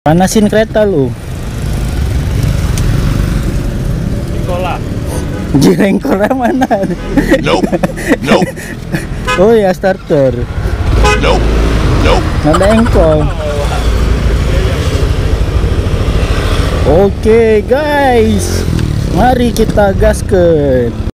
Panasin kereta lu. Sekolah. Jirengkolnya mana? Nope. Nope. Oh ya starter. Nope. Nope. Ada engkol. Oke guys, mari kita gaskan.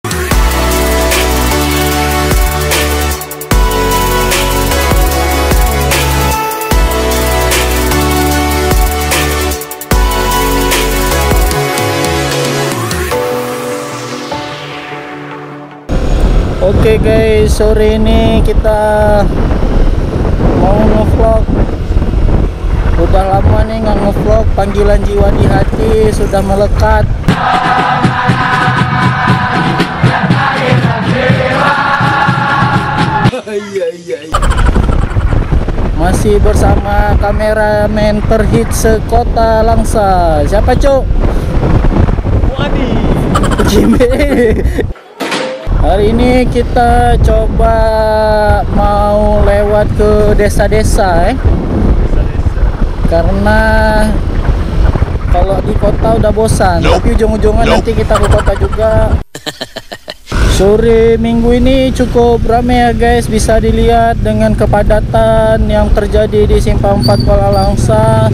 Oke guys, sore ini kita mau ngevlog. Udah lama nih nggak ngevlog. Panggilan jiwa di hati sudah melekat. Masih bersama kameramen terhit sekota Langsa. Siapa cuk? Wadi. Jimmy Hari ini kita coba mau lewat ke desa-desa eh. Karena kalau di kota udah bosan Nope. tapi ujung-ujungnya Nope. nanti kita ke kota juga. Sore minggu ini cukup ramai ya guys. Bisa dilihat dengan kepadatan yang terjadi di simpang 4 Kuala Langsa.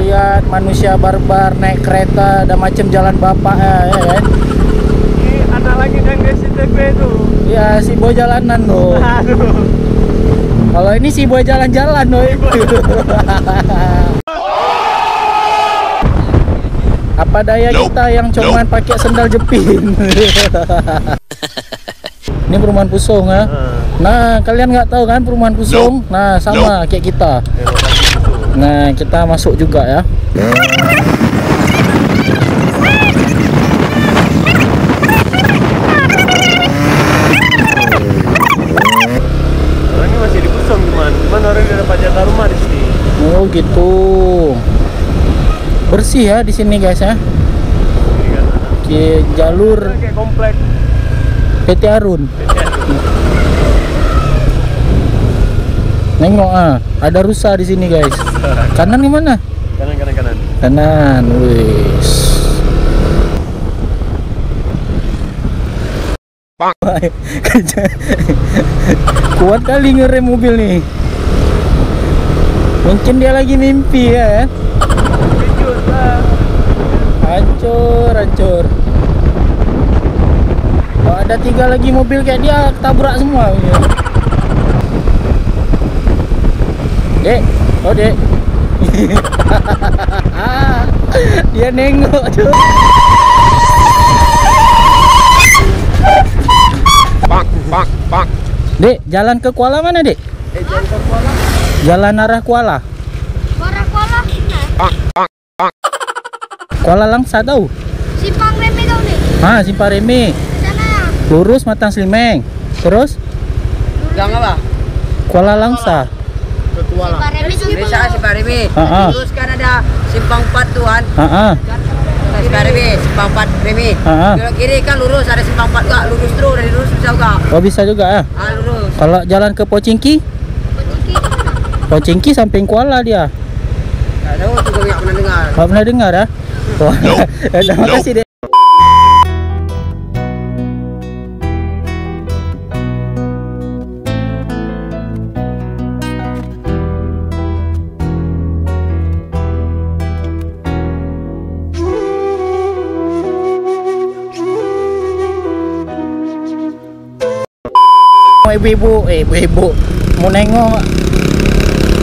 Lihat manusia barbar naik kereta ada macam jalan bapak ya, ya kan Lagi yang di SCTV itu. ya si boy jalanan loh Aduh. kalau ini si boy jalan-jalan loh apa daya Nope. kita yang cuman pakai sendal jepin ini perumahan pusung ya nah kalian nggak tahu kan perumahan pusung? Nah sama kayak kita. Itu. nah kita masuk juga ya Orang ini masih di Pusong cuman. Cuman orang udah dapat jatah rumah di sini. oh gitu. Bersih ya di sini guys ya. Di jalur komplek. PT Arun. Nengok ah ada rusa di sini guys. Kanan gimana? Kanan kanan kanan. kanan wis. Kuat kali ngerem mobil nih mungkin dia lagi mimpi ya lah. hancur hancur oh, ada tiga lagi mobil kayak dia tabrak semua ini. dek oh dek dia nengok tuh Bonk, bonk, bonk. dek jalan ke Kuala mana dek Eh jangan ke Kuala. Jalan arah Kuala bonk, bonk. Kuala Langsa tahu Simpang Reme tau nih ah Simpang Remi Sana lurus Matang Slimeng terus Gang apa? Kuala Langsa Ke Kuala. Simpang Reme Desa Simpang Remi. Ah, ah. Terus kan ada Simpang 4 tuan. ah ah Simpang Remi, Simpang 4 Remi. Ah, ah. Belok kiri kan lurus ada Simpang 4 enggak, lurus terus dari lurus bisa juga. oh bisa juga ya Ah lurus. kalau jalan ke Pocingki Pocingki samping Kuala dia Tak tahu kau tak pernah dengar. Gak pernah dengar ya? Wah, Nope. terima kasih dek. Ibu-ibu, eh ibu-ibu mau nengok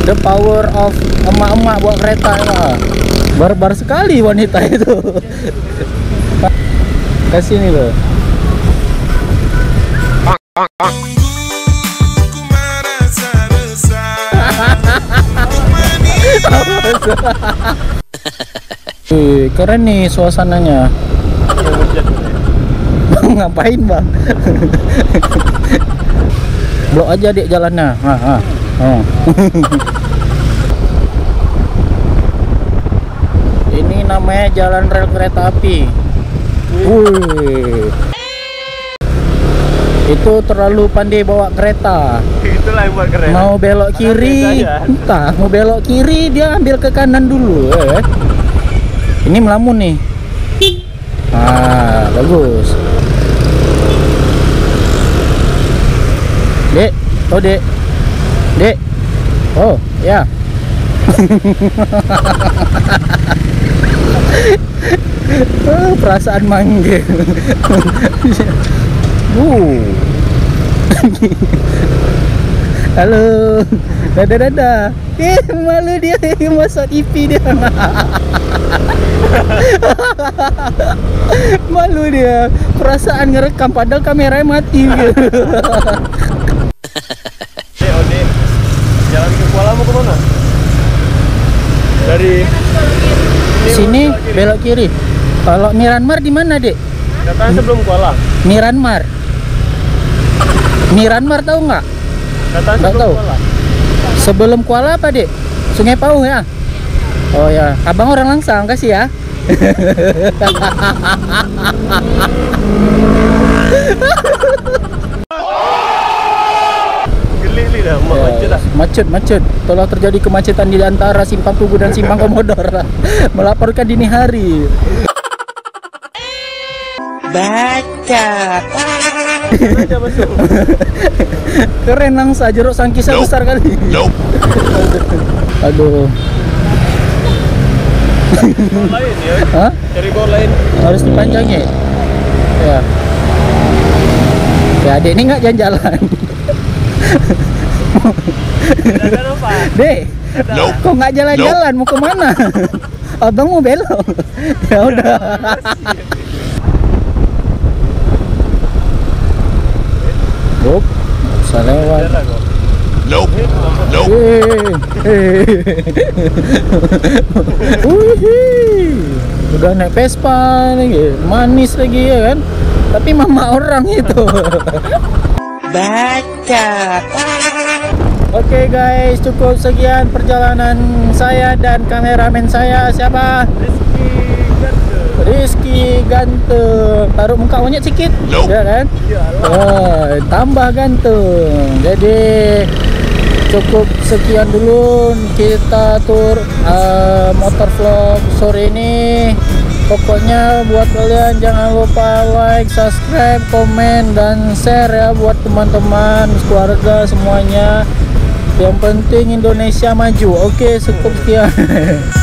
the power of emak-emak buat kereta ya. Barbar sekali wanita itu. Kasih nih loh. Wih, keren nih suasananya. Ngapain bang? Blok aja dek jalannya. Ha, ha. Oh. Ini namanya jalan rel kereta api. Wih. itu terlalu pandai bawa kereta Itulah yang buat keren. mau belok kiri entah mau belok kiri dia ambil ke kanan dulu eh. ini melamun nih ah bagus dek oh dek dek oh ya Ah, perasaan manggil uh Halo. Dadah dadah. Eh, malu dia masuk TV dia. malu dia. Perasaan ngerekam padahal kameranya mati gitu. Ke Kuala mau ke mana? Dari Sini belok kiri. Kalau Myanmar di mana, Dek? Katanya sebelum Kuala. Myanmar. Myanmar tahu nggak? Katanya sebelum tahu. Kuala. Sebelum Kuala apa, Dek? Sungai Pauh ya? Oh ya, Abang orang Langsang kasih ya. macet. Macet. Telah terjadi kemacetan di antara Simpang Tugu dan Simpang Komodor. Melaporkan dini hari. Masuk. Keren langsa, jeruk sangkisa Nope. besar kali. Nope. Aduh. Lain ya. Hah? Cari lain. Harus dipanjangin. Ya. Ya, adik ini nggak jalan-jalan. Dek, Nope. kok nggak jalan-jalan? Mau ke mana? Abang mau belok. ya udah. Bob, bisa lewat. Nope. Nope. Udah naik Vespa lagi, manis lagi ya kan? Tapi mama orang itu. Baca. Oke guys, cukup sekian perjalanan saya dan kameramen saya siapa? Rizky Ganda. Rizky ganteng. Taruh muka monyet sikit, Nope. ya kan? Iyalah. Oh, tambah gantung. Jadi cukup sekian dulu kita tur uh, motor vlog sore ini. Pokoknya buat kalian jangan lupa like, subscribe, komen dan share ya buat teman-teman, keluarga semuanya. Yang penting Indonesia maju. Oke, cukup sekian.